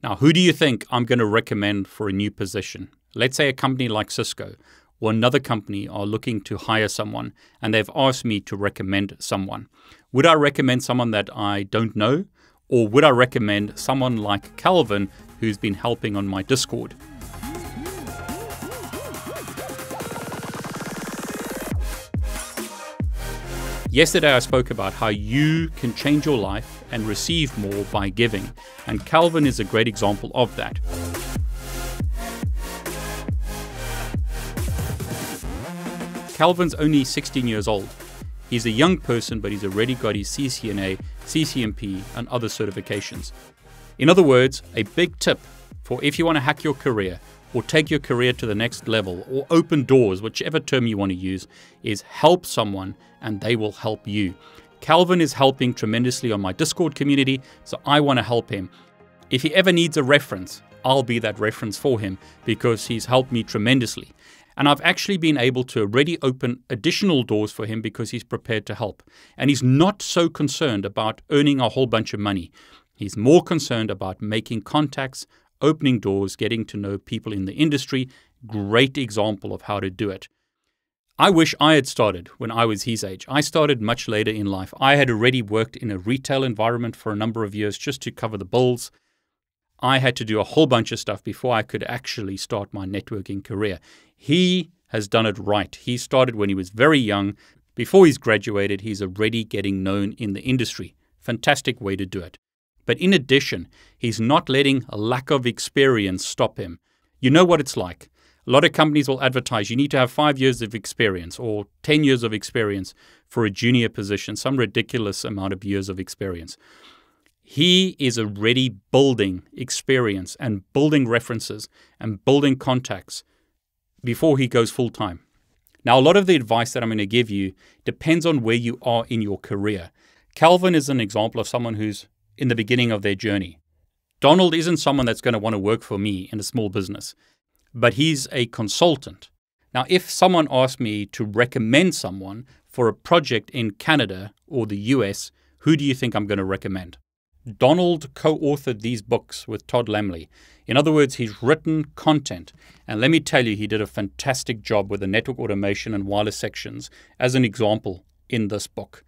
Now, who do you think I'm going to recommend for a new position? Let's say a company like Cisco or another company are looking to hire someone and they've asked me to recommend someone. Would I recommend someone that I don't know? Or would I recommend someone like Kelvin who's been helping on my Discord? Yesterday, I spoke about how you can change your life and receive more by giving, and Kelvin is a great example of that. Kelvin's only 16 years old. He's a young person, but he's already got his CCNA, CCNP, and other certifications. In other words, a big tip for if you want to hack your career or take your career to the next level or open doors, whichever term you want to use, is help someone and they will help you. Kelvin is helping tremendously on my Discord community, so I want to help him. If he ever needs a reference, I'll be that reference for him because he's helped me tremendously. And I've actually been able to already open additional doors for him because he's prepared to help. And he's not so concerned about earning a whole bunch of money. He's more concerned about making contacts, opening doors, getting to know people in the industry. Great example of how to do it. I wish I had started when I was his age. I started much later in life. I had already worked in a retail environment for a number of years just to cover the bills. I had to do a whole bunch of stuff before I could actually start my networking career. He has done it right. He started when he was very young. Before he's graduated, he's already getting known in the industry. Fantastic way to do it. But in addition, he's not letting a lack of experience stop him. You know what it's like. A lot of companies will advertise you need to have five years of experience or 10 years of experience for a junior position, some ridiculous amount of years of experience. He is already building experience and building references and building contacts before he goes full time. Now, a lot of the advice that I'm going to give you depends on where you are in your career. Kelvin is an example of someone who's in the beginning of their journey. Donald isn't someone that's going to want to work for me in a small business, but he's a consultant. Now, if someone asked me to recommend someone for a project in Canada or the US, who do you think I'm going to recommend? Donald co authored these books with Todd Lammle. In other words, he's written content. And let me tell you, he did a fantastic job with the network automation and wireless sections as an example in this book.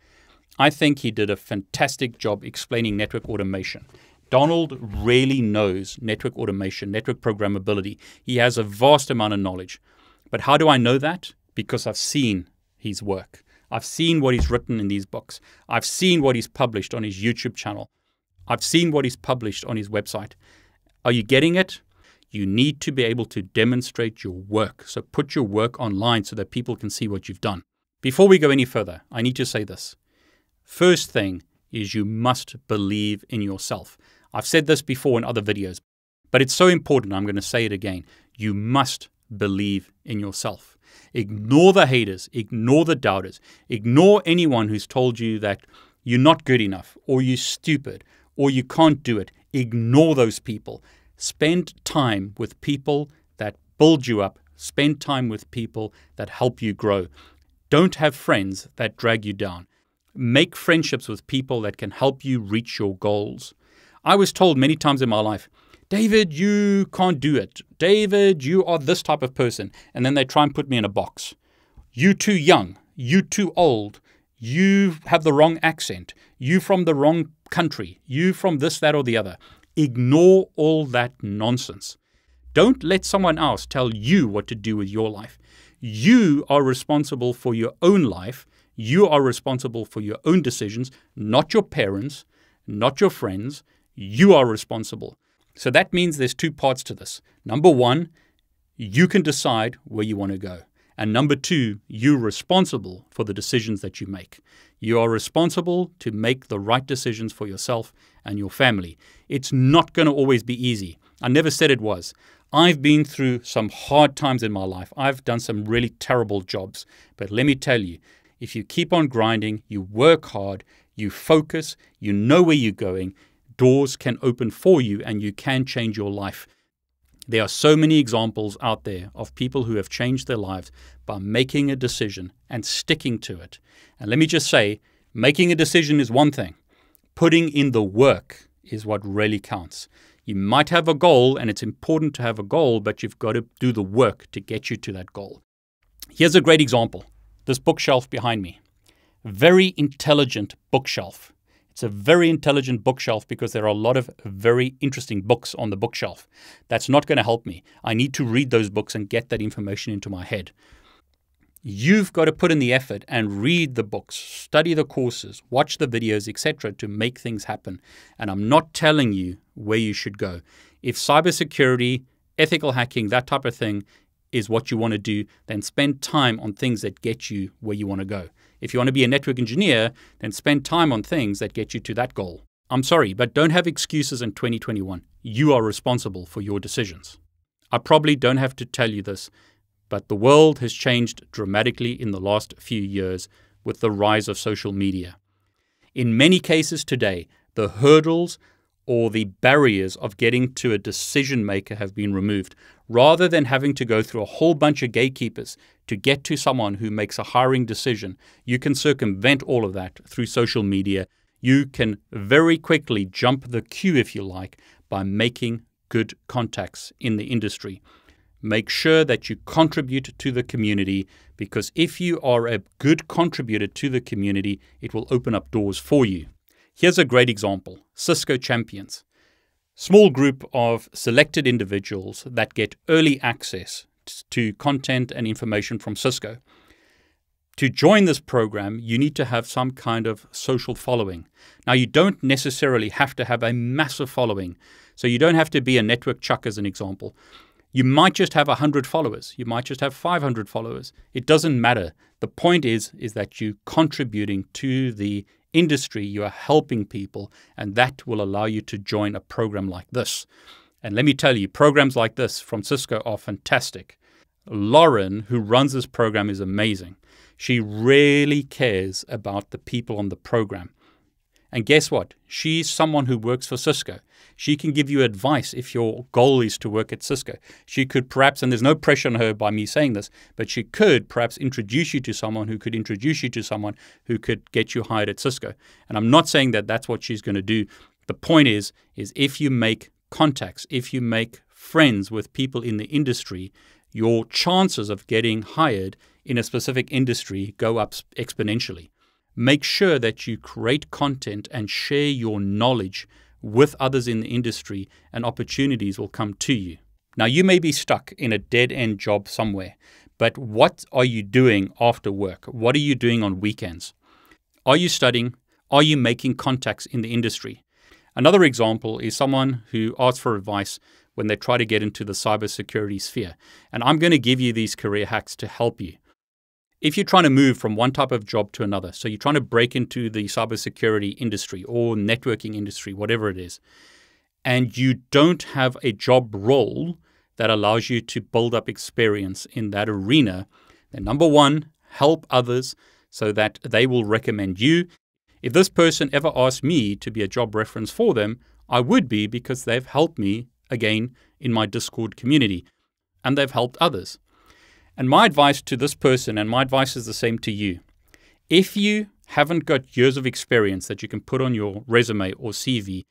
I think he did a fantastic job explaining network automation. Donald really knows network automation, network programmability. He has a vast amount of knowledge. But how do I know that? Because I've seen his work. I've seen what he's written in these books. I've seen what he's published on his YouTube channel. I've seen what he's published on his website. Are you getting it? You need to be able to demonstrate your work. So put your work online so that people can see what you've done. Before we go any further, I need to say this. First thing is you must believe in yourself. I've said this before in other videos, but it's so important. I'm going to say it again. You must believe in yourself. Ignore the haters, ignore the doubters, ignore anyone who's told you that you're not good enough or you're stupid or you can't do it. Ignore those people. Spend time with people that build you up. Spend time with people that help you grow. Don't have friends that drag you down. Make friendships with people that can help you reach your goals. I was told many times in my life, David, you can't do it. David, you are this type of person. And then they try and put me in a box. You too young. You too old. You have the wrong accent. You from the wrong country, you from this, that, or the other. Ignore all that nonsense. Don't let someone else tell you what to do with your life. You are responsible for your own life. You are responsible for your own decisions, not your parents, not your friends. You are responsible. So that means there's two parts to this. Number one, you can decide where you want to go. And number two, you're responsible for the decisions that you make. You are responsible to make the right decisions for yourself and your family. It's not going to always be easy. I never said it was. I've been through some hard times in my life. I've done some really terrible jobs. But let me tell you, if you keep on grinding, you work hard, you focus, you know where you're going, doors can open for you and you can change your life. There are so many examples out there of people who have changed their lives by making a decision and sticking to it. And let me just say, making a decision is one thing, putting in the work is what really counts. You might have a goal, and it's important to have a goal, but you've got to do the work to get you to that goal. Here's a great example this bookshelf behind me. Very intelligent bookshelf. It's a very intelligent bookshelf because there are a lot of very interesting books on the bookshelf. That's not going to help me. I need to read those books and get that information into my head. You've got to put in the effort and read the books, study the courses, watch the videos, etc., to make things happen. And I'm not telling you where you should go. If cybersecurity, ethical hacking, that type of thing is what you want to do, then spend time on things that get you where you want to go. If you want to be a network engineer, then spend time on things that get you to that goal. I'm sorry, but don't have excuses in 2021. You are responsible for your decisions. I probably don't have to tell you this, but the world has changed dramatically in the last few years with the rise of social media. In many cases today, the hurdles or the barriers of getting to a decision maker have been removed, rather than having to go through a whole bunch of gatekeepers to get to someone who makes a hiring decision. You can circumvent all of that through social media. You can very quickly jump the queue, if you like, by making good contacts in the industry. Make sure that you contribute to the community because if you are a good contributor to the community, it will open up doors for you. Here's a great example Cisco Champions. Small group of selected individuals that get early access to content and information from Cisco. To join this program, you need to have some kind of social following. Now, you don't necessarily have to have a massive following. So, you don't have to be a NetworkChuck, as an example. You might just have 100 followers. You might just have 500 followers. It doesn't matter. The point is is that you're contributing to the industry, you are helping people, and that will allow you to join a program like this. And let me tell you, programs like this from Cisco are fantastic. Lauren, who runs this program, is amazing. She really cares about the people on the program. And guess what? She's someone who works for Cisco. She can give you advice if your goal is to work at Cisco. She could perhaps, and there's no pressure on her by me saying this, but she could perhaps introduce you to someone who could introduce you to someone who could get you hired at Cisco. And I'm not saying that that's what she's going to do. The point is, is if you make contacts, if you make friends with people in the industry, your chances of getting hired in a specific industry go up exponentially. Make sure that you create content and share your knowledge with others in the industry, and opportunities will come to you. Now, you may be stuck in a dead end job somewhere, but what are you doing after work? What are you doing on weekends? Are you studying? Are you making contacts in the industry? Another example is someone who asks for advice when they try to get into the cybersecurity sphere. And I'm going to give you these career hacks to help you if you're trying to move from one type of job to another, so you're trying to break into the cybersecurity industry or networking industry, whatever it is, and you don't have a job role that allows you to build up experience in that arena, then number one, help others so that they will recommend you. If this person ever asked me to be a job reference for them, I would be because they've helped me again in my Discord community and they've helped others. And my advice to this person, and my advice is the same to you if you haven't got years of experience that you can put on your resume or CV,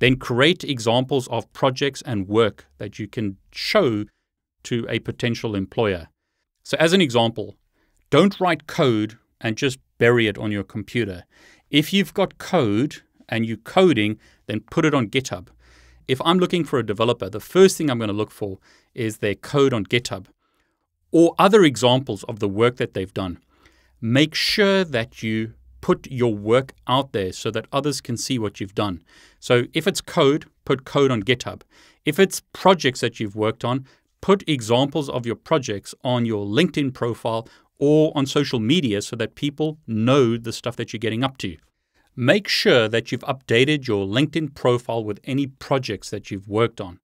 then create examples of projects and work that you can show to a potential employer. So, as an example, don't write code and just bury it on your computer. If you've got code and you're coding, then put it on GitHub. If I'm looking for a developer, the first thing I'm going to look for is their code on GitHub or other examples of the work that they've done. Make sure that you put your work out there so that others can see what you've done. So if it's code, put code on GitHub. If it's projects that you've worked on, put examples of your projects on your LinkedIn profile or on social media so that people know the stuff that you're getting up to. Make sure that you've updated your LinkedIn profile with any projects that you've worked on.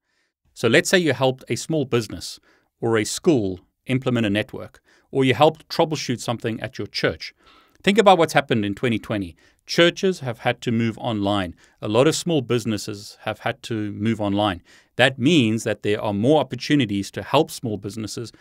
So let's say you helped a small business or a school implement a network, or you helped troubleshoot something at your church. Think about what's happened in 2020. Churches have had to move online. A lot of small businesses have had to move online. That means that there are more opportunities to help small businesses,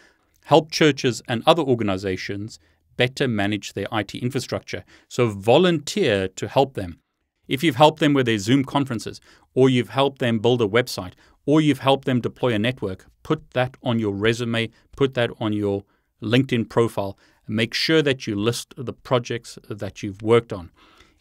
help churches and other organizations better manage their IT infrastructure. So volunteer to help them. If you've helped them with their Zoom conferences, or you've helped them build a website, or you've helped them deploy a network, put that on your resume, put that on your LinkedIn profile, and make sure that you list the projects that you've worked on.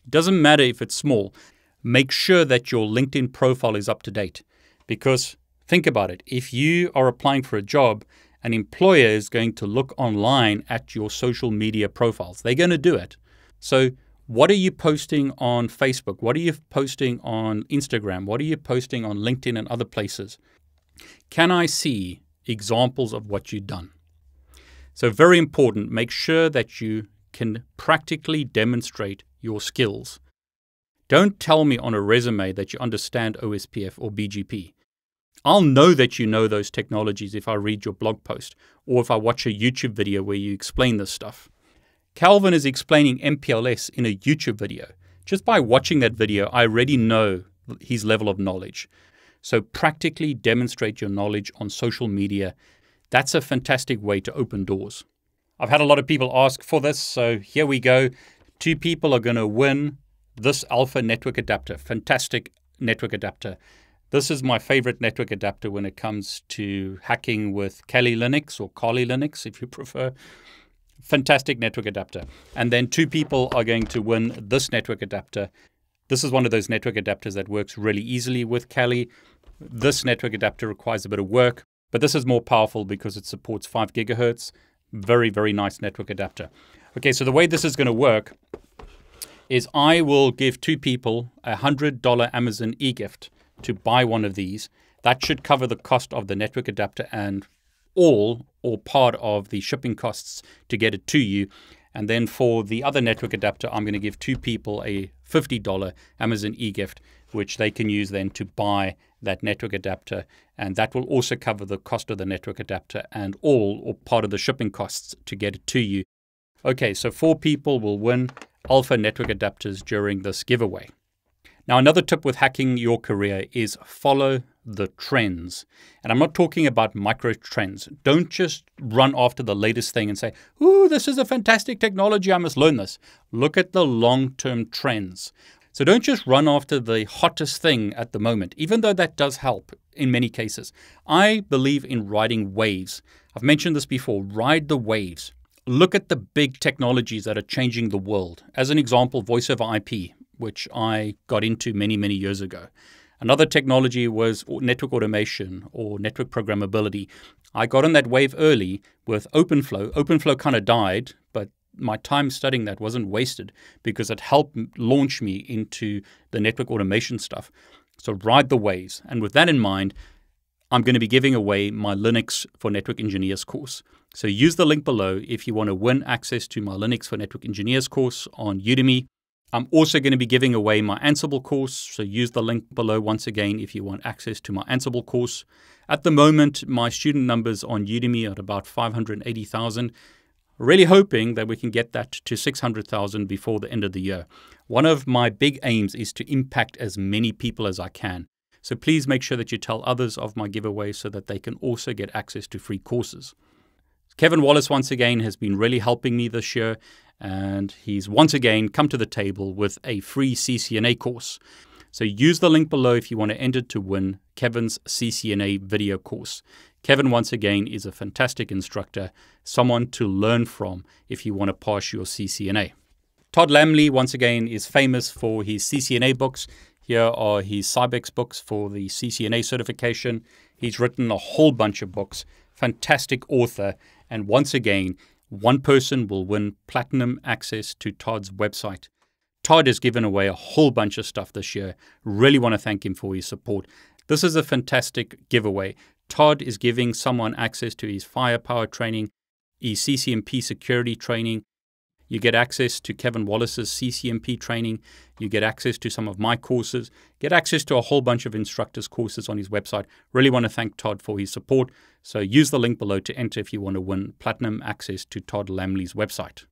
It doesn't matter if it's small, make sure that your LinkedIn profile is up to date. Because think about it if you are applying for a job, an employer is going to look online at your social media profiles. They're going to do it. So, what are you posting on Facebook? What are you posting on Instagram? What are you posting on LinkedIn and other places? Can I see examples of what you've done? So, very important, make sure that you can practically demonstrate your skills. Don't tell me on a resume that you understand OSPF or BGP. I'll know that you know those technologies if I read your blog post or if I watch a YouTube video where you explain this stuff. Kelvin is explaining MPLS in a YouTube video. Just by watching that video, I already know his level of knowledge. So, practically demonstrate your knowledge on social media. That's a fantastic way to open doors. I've had a lot of people ask for this, so here we go. Two people are going to win this Alfa network adapter. Fantastic network adapter. This is my favorite network adapter when it comes to hacking with Kali Linux or Kali Linux, if you prefer fantastic network adapter. And then two people are going to win this network adapter. This is one of those network adapters that works really easily with Kali. This network adapter requires a bit of work, but this is more powerful because it supports 5 gigahertz. Very, very nice network adapter. Okay, so the way this is going to work is I will give two people a $100 Amazon e-gift to buy one of these. That should cover the cost of the network adapter and all or part of the shipping costs to get it to you. And then for the other network adapter, I'm going to give two people a $50 Amazon e gift, which they can use then to buy that network adapter. And that will also cover the cost of the network adapter and all or part of the shipping costs to get it to you. Okay, so four people will win Alfa network adapters during this giveaway. Now, another tip with hacking your career is follow the trends. And I'm not talking about micro trends. Don't just run after the latest thing and say, Ooh, this is a fantastic technology. I must learn this. Look at the long term trends. So don't just run after the hottest thing at the moment, even though that does help in many cases. I believe in riding waves. I've mentioned this before ride the waves. Look at the big technologies that are changing the world. As an example, voice over IP which I got into many, many years ago. Another technology was network automation or network programmability. I got on that wave early with OpenFlow. OpenFlow kind of died, but my time studying that wasn't wasted because it helped launch me into the network automation stuff. So ride the waves. And with that in mind, I'm going to be giving away my Linux for Network Engineers course. So use the link below if you want to win access to my Linux for Network Engineers course on Udemy. I'm also going to be giving away my Ansible course, so use the link below once again if you want access to my Ansible course. At the moment, my student numbers on Udemy are at about 580,000. Really hoping that we can get that to 600,000 before the end of the year. One of my big aims is to impact as many people as I can. So please make sure that you tell others of my giveaway so that they can also get access to free courses. Kevin Wallace, once again, has been really helping me this year, and he's once again come to the table with a free CCNA course. So use the link below if you want to enter to win Kevin's CCNA video course. Kevin, once again, is a fantastic instructor, someone to learn from if you want to pass your CCNA. Todd Lammle, once again, is famous for his CCNA books. Here are his Sybex books for the CCNA certification. He's written a whole bunch of books. Fantastic author. And once again, one person will win platinum access to Todd's website. Todd has given away a whole bunch of stuff this year. Really want to thank him for his support. This is a fantastic giveaway. Todd is giving someone access to his firepower training, his CCNP security training, you get access to Kevin Wallace's CCNP training. You get access to some of my courses. Get access to a whole bunch of instructors' courses on his website. Really want to thank Todd for his support. So use the link below to enter if you want to win platinum access to Todd Lammle's website.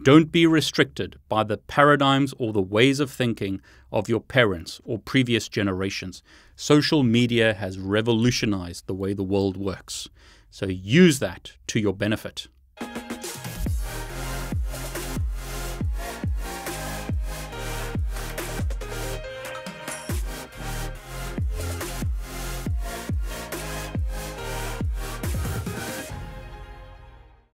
Don't be restricted by the paradigms or the ways of thinking of your parents or previous generations. Social media has revolutionized the way the world works. So use that to your benefit.